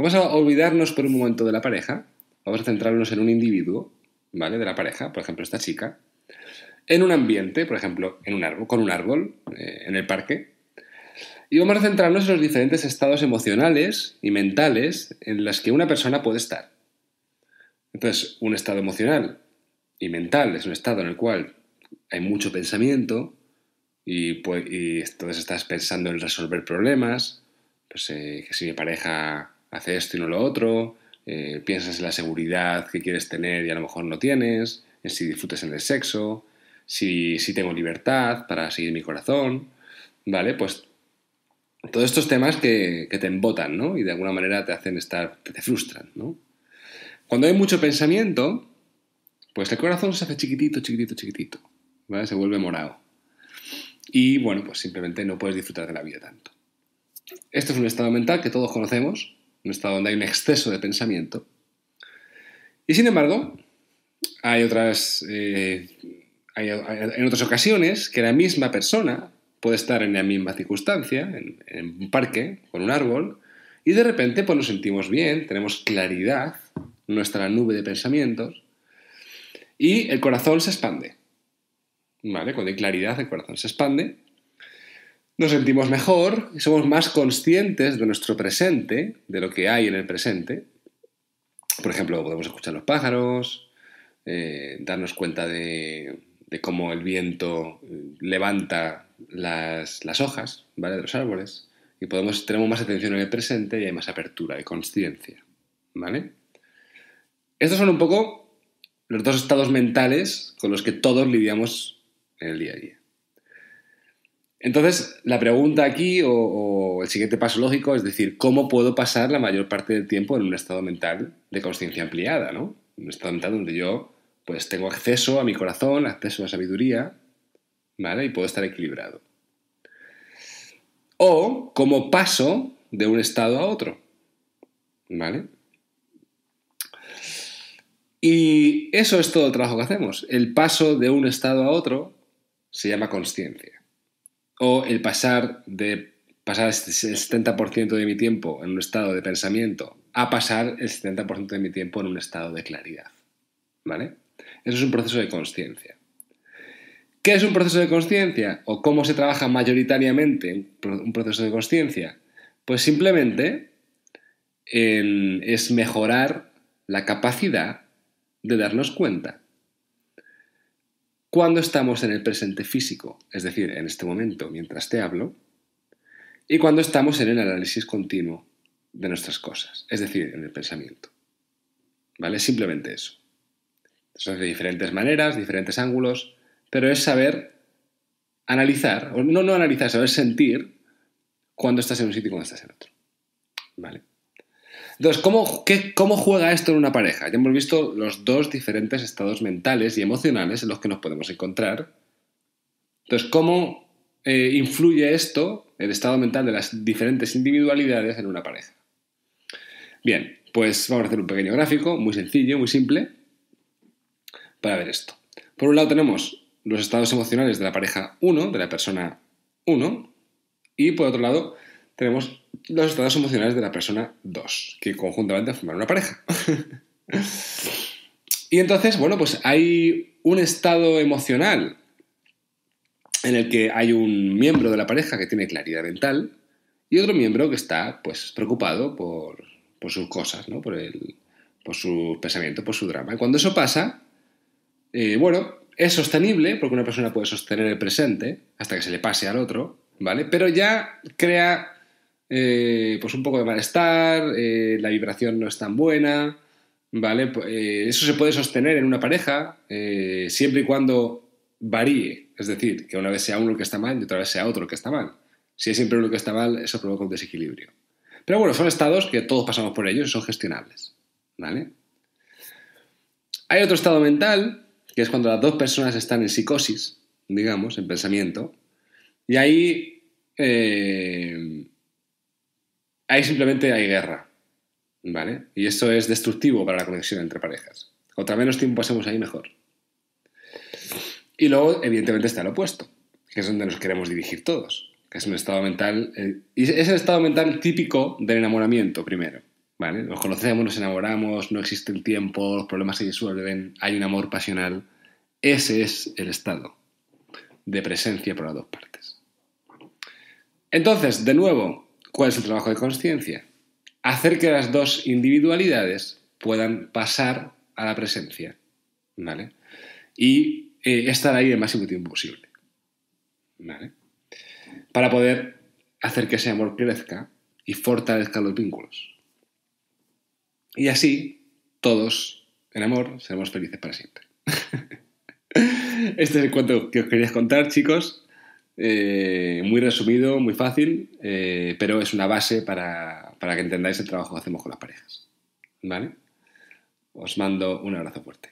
Vamos a olvidarnos por un momento de la pareja, vamos a centrarnos en un individuo, ¿vale? De la pareja, por ejemplo, esta chica, en un ambiente, por ejemplo, en un árbol, con un árbol, eh, en el parque, y vamos a centrarnos en los diferentes estados emocionales y mentales en los que una persona puede estar. Entonces, un estado emocional y mental es un estado en el cual hay mucho pensamiento y, pues, entonces estás pensando en resolver problemas, pues eh, que si mi pareja hace esto y no lo otro, eh, piensas en la seguridad que quieres tener y a lo mejor no tienes, en si disfrutes en el sexo, si, si tengo libertad para seguir mi corazón, ¿vale? Pues todos estos temas que, te embotan, ¿no? Y de alguna manera te hacen estar, te frustran, ¿no? Cuando hay mucho pensamiento, pues el corazón se hace chiquitito, chiquitito, chiquitito, ¿vale? Se vuelve morado. Y bueno, pues simplemente no puedes disfrutar de la vida tanto. Esto es un estado mental que todos conocemos, un estado donde hay un exceso de pensamiento. Y sin embargo, hay otras, eh, hay, en otras ocasiones que la misma persona puede estar en la misma circunstancia, en, un parque, con un árbol, y de repente pues nos sentimos bien, tenemos claridad, nuestra nube de pensamientos, y el corazón se expande. ¿Vale? Cuando hay claridad, el corazón se expande, nos sentimos mejor y somos más conscientes de nuestro presente, de lo que hay en el presente. Por ejemplo, podemos escuchar los pájaros, eh, darnos cuenta de, de cómo el viento eh, levanta las, hojas de los árboles y podemos, tenemos más atención en el presente y hay más apertura y conciencia. ¿vale? Estos son un poco los dos estados mentales con los que todos lidiamos en el día a día. Entonces, la pregunta aquí, o, el siguiente paso lógico, es decir, ¿cómo puedo pasar la mayor parte del tiempo en un estado mental de conciencia ampliada? ¿no? Un estado mental donde yo pues tengo acceso a mi corazón, acceso a sabiduría, ¿vale? Y puedo estar equilibrado. O como paso de un estado a otro, ¿vale? Y eso es todo el trabajo que hacemos. El paso de un estado a otro se llama consciencia. O el pasar de pasar el 70% de mi tiempo en un estado de pensamiento a pasar el 70% de mi tiempo en un estado de claridad. ¿Vale? Eso es un proceso de conciencia. ¿Qué es un proceso de conciencia? ¿O cómo se trabaja mayoritariamente un proceso de conciencia? Pues simplemente es mejorar la capacidad de darnos cuenta cuando estamos en el presente físico, es decir, en este momento mientras te hablo, y cuando estamos en el análisis continuo de nuestras cosas, es decir, en el pensamiento. ¿Vale? Simplemente eso. Son de diferentes maneras, diferentes ángulos, pero es saber analizar, o no, no analizar, saber sentir cuando estás en un sitio y cuando estás en otro. ¿Vale? Entonces, ¿cómo, ¿cómo juega esto en una pareja? Ya hemos visto los dos diferentes estados mentales y emocionales en los que nos podemos encontrar. Entonces, ¿cómo eh, influye esto, el estado mental de las diferentes individualidades en una pareja? Bien, pues vamos a hacer un pequeño gráfico, muy sencillo, muy simple, para ver esto. Por un lado tenemos los estados emocionales de la pareja 1, de la persona 1, y por otro lado tenemos los estados emocionales de la persona 2, que conjuntamente forman una pareja. y entonces, bueno, pues hay un estado emocional en el que hay un miembro de la pareja que tiene claridad mental y otro miembro que está pues preocupado por, sus cosas, ¿no? por, el, por su pensamiento, por su drama. Y cuando eso pasa, eh, bueno, es sostenible porque una persona puede sostener el presente hasta que se le pase al otro, ¿vale? Pero ya crea eh, pues un poco de malestar, eh, la vibración no es tan buena, ¿vale? eso se puede sostener en una pareja siempre y cuando varíe, es decir, que una vez sea uno el que está mal y otra vez sea otro el que está mal. Si es siempre uno que está mal, eso provoca un desequilibrio. Pero bueno, son estados que todos pasamos por ellos y son gestionables, ¿vale? Hay otro estado mental que es cuando las dos personas están en psicosis, digamos, en pensamiento, y ahí, eh, ahí simplemente hay guerra, ¿vale? Y eso es destructivo para la conexión entre parejas. Contra menos tiempo pasemos ahí, mejor. Y luego, evidentemente, está el opuesto, que es donde nos queremos dirigir todos, que es un estado mental, eh, y es el estado mental típico del enamoramiento, primero, ¿vale? Nos conocemos, nos enamoramos, no existe el tiempo, los problemas se disuelven, hay un amor pasional. Ese es el estado de presencia por las dos partes. Entonces, de nuevo, ¿cuál es el trabajo de conciencia? Hacer que las dos individualidades puedan pasar a la presencia, ¿vale? Y eh, estar ahí el máximo tiempo posible, ¿vale? Para poder hacer que ese amor crezca y fortalezca los vínculos. Y así, todos en amor seremos felices para siempre. este es el cuento que os quería contar, chicos. Eh, muy resumido, muy fácil, eh, pero es una base para, para que entendáis el trabajo que hacemos con las parejas. ¿Vale? Os mando un abrazo fuerte.